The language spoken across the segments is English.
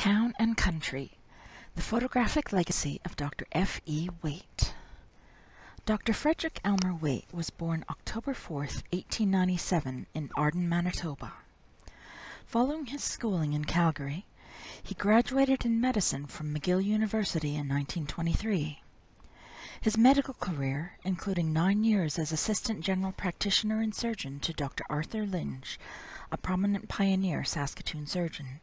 Town and Country The Photographic Legacy of Dr. F. E. Wait. Dr. Frederick Elmer Wait was born October 4, 1897, in Arden, Manitoba. Following his schooling in Calgary, he graduated in medicine from McGill University in 1923. His medical career, including nine years as assistant general practitioner and surgeon to Dr. Arthur Lynch, a prominent pioneer Saskatoon surgeon,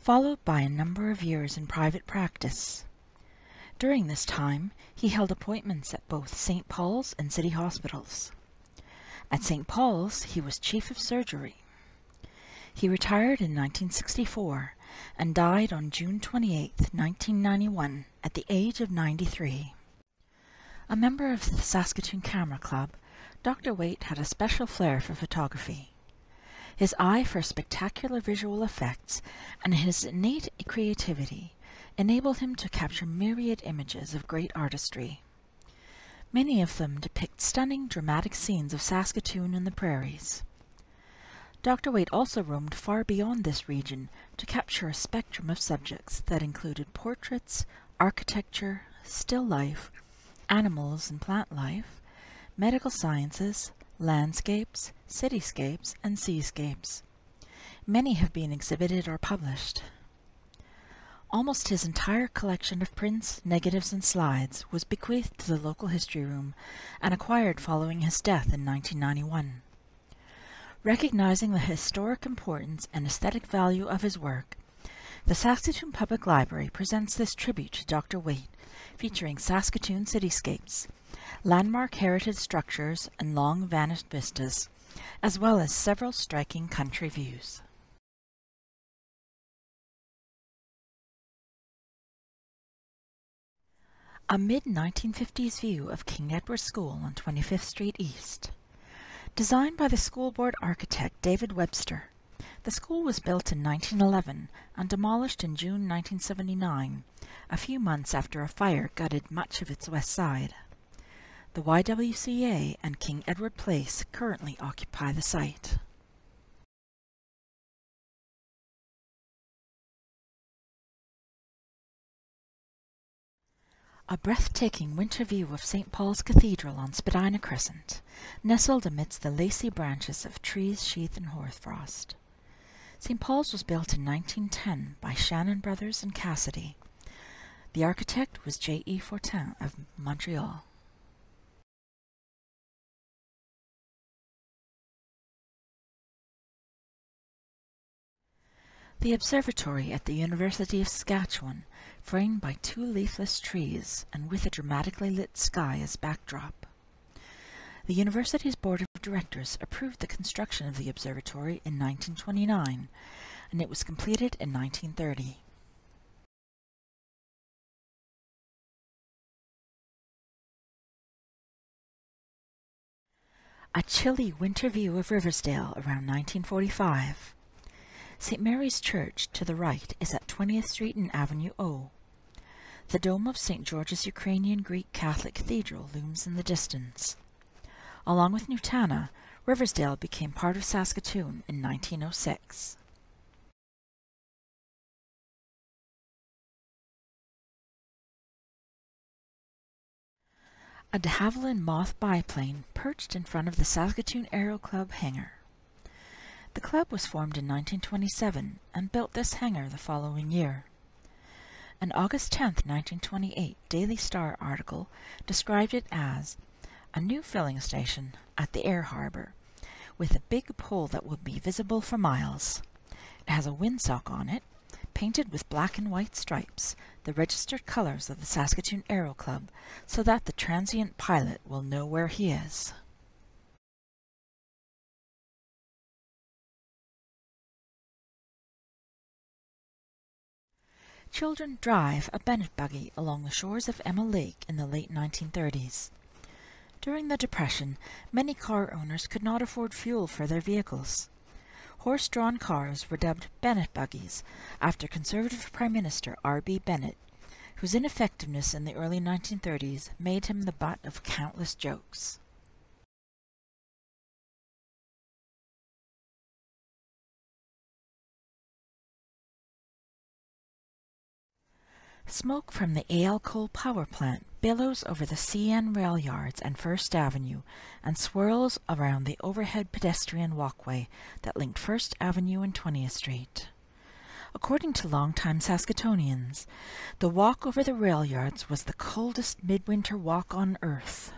followed by a number of years in private practice. During this time, he held appointments at both St. Paul's and city hospitals. At St. Paul's, he was chief of surgery. He retired in 1964 and died on June 28, 1991, at the age of 93. A member of the Saskatoon Camera Club, Dr. Wait had a special flair for photography. His eye for spectacular visual effects and his innate creativity enabled him to capture myriad images of great artistry. Many of them depict stunning, dramatic scenes of Saskatoon and the prairies. Dr. Wait also roamed far beyond this region to capture a spectrum of subjects that included portraits, architecture, still life, animals and plant life, medical sciences, landscapes, cityscapes, and seascapes. Many have been exhibited or published. Almost his entire collection of prints, negatives, and slides was bequeathed to the local history room and acquired following his death in 1991. Recognizing the historic importance and aesthetic value of his work, the Saskatoon Public Library presents this tribute to Dr. Wait, featuring Saskatoon cityscapes, landmark heritage structures, and long vanished vistas, as well as several striking country views. A mid-1950s view of King Edward School on 25th Street East. Designed by the school board architect David Webster, the school was built in 1911 and demolished in June 1979, a few months after a fire gutted much of its west side. The YWCA and King Edward Place currently occupy the site. A breathtaking winter view of St. Paul's Cathedral on Spadina Crescent, nestled amidst the lacy branches of trees sheathed in hoarfrost. St. Paul's was built in 1910 by Shannon Brothers and Cassidy. The architect was J. E. Fortin of Montreal. The observatory at the University of Saskatchewan, framed by two leafless trees and with a dramatically lit sky as backdrop. The university's board of directors approved the construction of the observatory in 1929, and it was completed in 1930. A chilly winter view of Riversdale around 1945. St. Mary's Church to the right is at 20th Street and Avenue O. The dome of St. George's Ukrainian Greek Catholic Cathedral looms in the distance. Along with Nutana, Riversdale became part of Saskatoon in 1906. A de Havilland Moth biplane perched in front of the Saskatoon Aero Club hangar. The club was formed in 1927 and built this hangar the following year. An August 10, 1928 Daily Star article described it as a new filling station at the air harbor with a big pole that will be visible for miles. It has a windsock on it, painted with black and white stripes, the registered colors of the Saskatoon Aero Club, so that the transient pilot will know where he is. Children drive a Bennett buggy along the shores of Emma Lake in the late 1930s. During the Depression, many car owners could not afford fuel for their vehicles. Horse-drawn cars were dubbed Bennett buggies after Conservative Prime Minister R.B. Bennett, whose ineffectiveness in the early 1930s made him the butt of countless jokes. Smoke from the AL Cole power plant billows over the CN rail yards and First Avenue and swirls around the overhead pedestrian walkway that linked First Avenue and 20th Street. According to longtime Saskatoonians, the walk over the rail yards was the coldest midwinter walk on earth.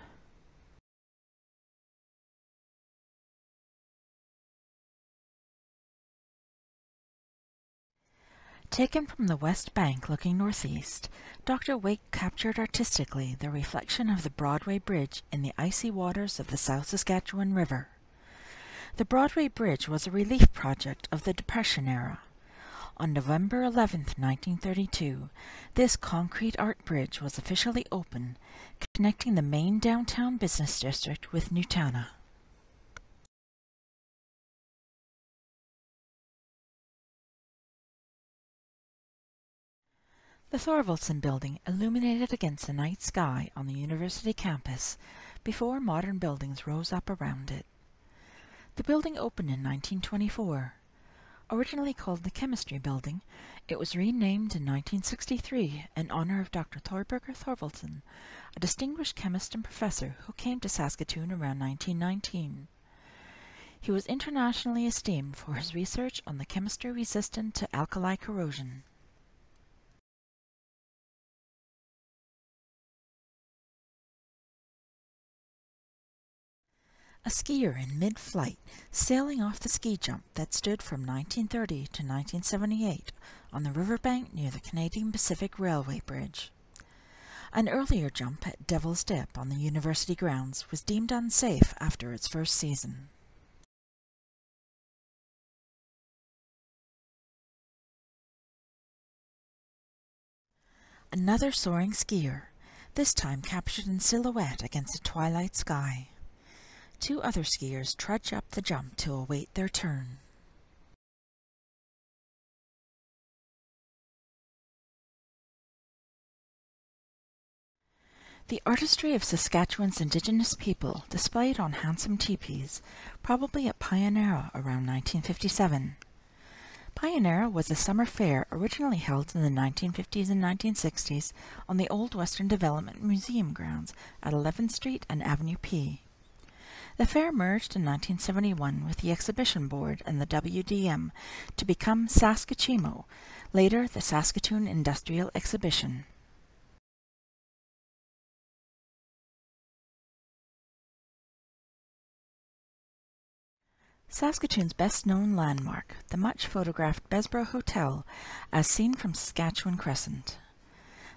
Taken from the west bank looking northeast, Dr. Wait captured artistically the reflection of the Broadway Bridge in the icy waters of the South Saskatchewan River. The Broadway Bridge was a relief project of the Depression era. On November 11, 1932, this concrete art bridge was officially open, connecting the main downtown business district with Nutana. The Thorvaldson Building illuminated against the night sky on the university campus before modern buildings rose up around it. The building opened in 1924. Originally called the Chemistry Building, it was renamed in 1963 in honor of Dr. Thorbergur Thorvaldson, a distinguished chemist and professor who came to Saskatoon around 1919. He was internationally esteemed for his research on the chemistry resistant to alkali corrosion. A skier in mid-flight sailing off the ski jump that stood from 1930 to 1978 on the riverbank near the Canadian Pacific Railway Bridge. An earlier jump at Devil's Dip on the university grounds was deemed unsafe after its first season. Another soaring skier, this time captured in silhouette against a twilight sky. Two other skiers trudge up the jump to await their turn. The artistry of Saskatchewan's Indigenous people displayed on handsome teepees, probably at Pionera around 1957. Pionera was a summer fair originally held in the 1950s and 1960s on the Old Western Development Museum grounds at 11th Street and Avenue P. The fair merged in 1971 with the Exhibition Board and the WDM to become Saskatchemo, later the Saskatoon Industrial Exhibition. Saskatoon's best-known landmark, the much-photographed Bessborough Hotel, as seen from Saskatchewan Crescent.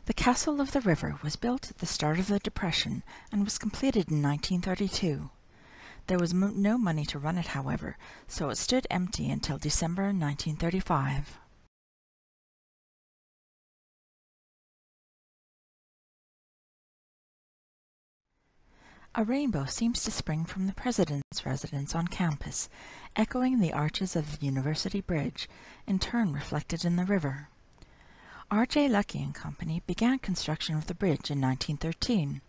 The Castle of the River was built at the start of the Depression and was completed in 1932. There was no money to run it, however, so it stood empty until December 1935. A rainbow seems to spring from the president's residence on campus, echoing the arches of the University Bridge, in turn reflected in the river. R.J. Lucky and Company began construction of the bridge in 1913.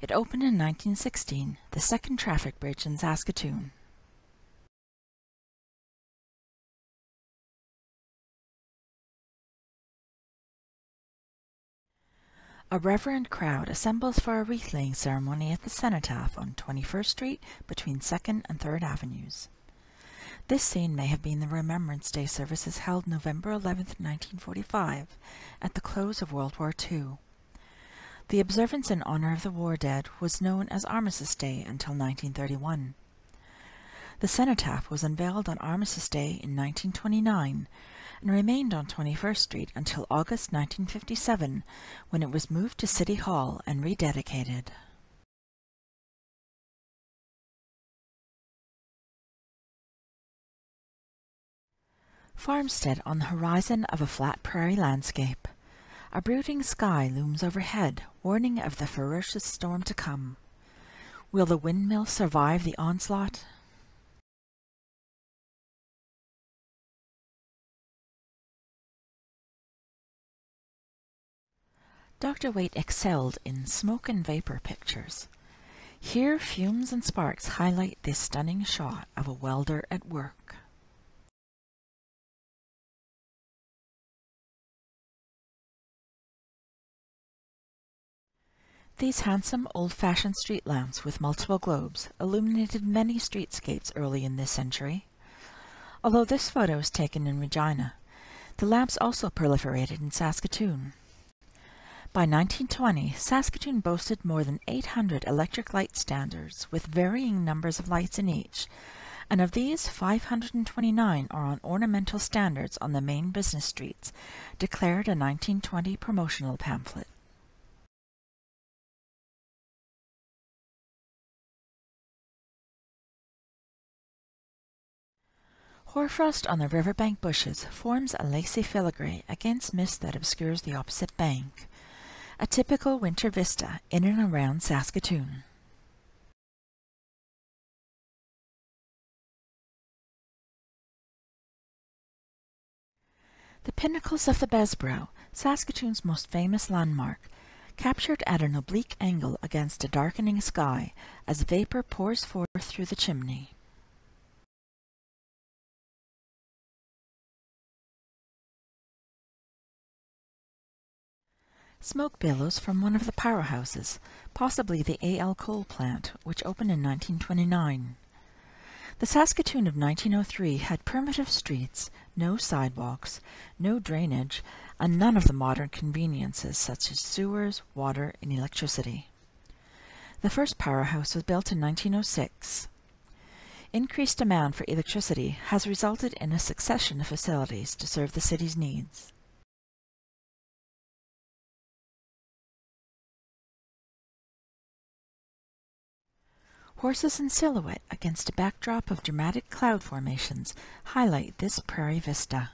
It opened in 1916, the second traffic bridge in Saskatoon. A reverent crowd assembles for a wreath-laying ceremony at the Cenotaph on 21st Street between 2nd and 3rd Avenues. This scene may have been the Remembrance Day services held November 11, 1945, at the close of World War II. The observance in honor of the war dead was known as Armistice Day until 1931. The cenotaph was unveiled on Armistice Day in 1929 and remained on 21st Street until August 1957 when it was moved to City Hall and rededicated. Farmstead on the horizon of a flat prairie landscape. A brooding sky looms overhead, warning of the ferocious storm to come. Will the windmill survive the onslaught? Dr. Wait excelled in smoke and vapor pictures. Here fumes and sparks highlight this stunning shot of a welder at work. These handsome, old-fashioned street lamps with multiple globes illuminated many streetscapes early in this century. Although this photo is taken in Regina, the lamps also proliferated in Saskatoon. By 1920, Saskatoon boasted more than 800 electric light standards with varying numbers of lights in each, and of these 529 are on ornamental standards on the main business streets, declared a 1920 promotional pamphlet. Hoarfrost on the riverbank bushes forms a lacy filigree against mist that obscures the opposite bank. A typical winter vista in and around Saskatoon. The pinnacles of the Bessborough, Saskatoon's most famous landmark, captured at an oblique angle against a darkening sky as vapor pours forth through the chimney. Smoke billows from one of the powerhouses, possibly the A.L. Cole plant, which opened in 1929. The Saskatoon of 1903 had primitive streets, no sidewalks, no drainage, and none of the modern conveniences such as sewers, water, and electricity. The first powerhouse was built in 1906. Increased demand for electricity has resulted in a succession of facilities to serve the city's needs. Horses in silhouette against a backdrop of dramatic cloud formations highlight this prairie vista.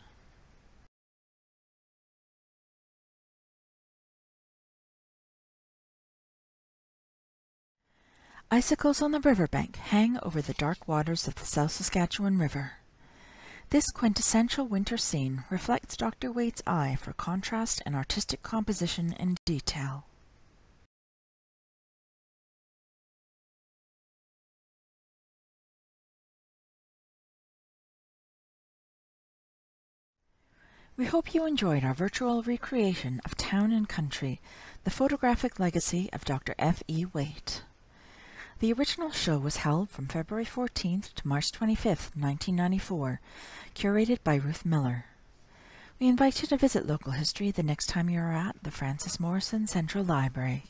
Icicles on the riverbank hang over the dark waters of the South Saskatchewan River. This quintessential winter scene reflects Dr. Wait's eye for contrast and artistic composition and detail. We hope you enjoyed our virtual recreation of Town and Country, the photographic legacy of Dr. F. E. Wait. The original show was held from February 14th to March 25th, 1994, curated by Ruth Miller. We invite you to visit local history the next time you are at the Frances Morrison Central Library.